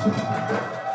Música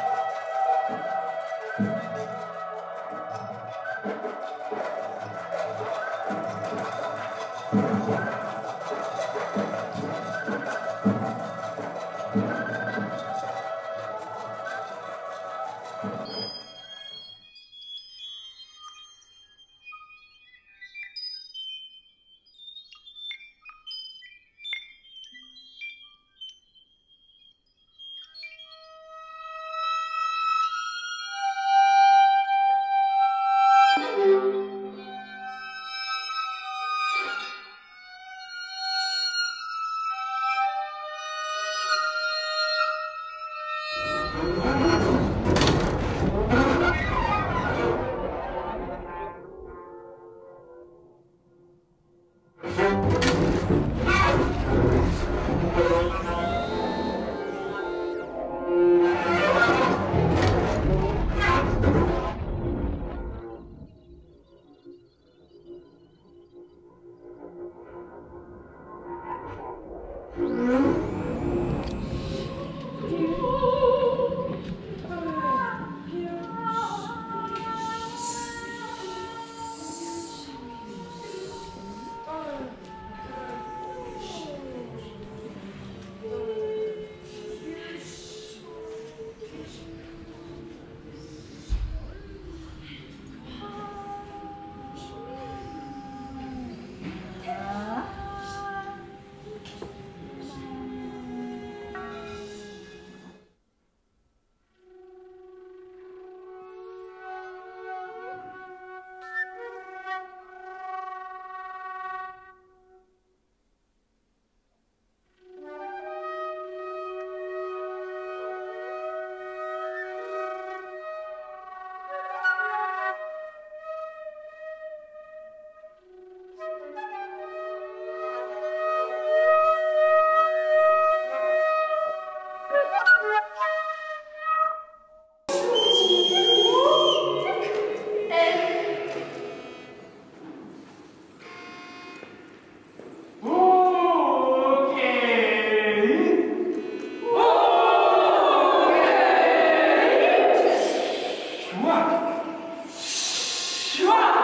シュワ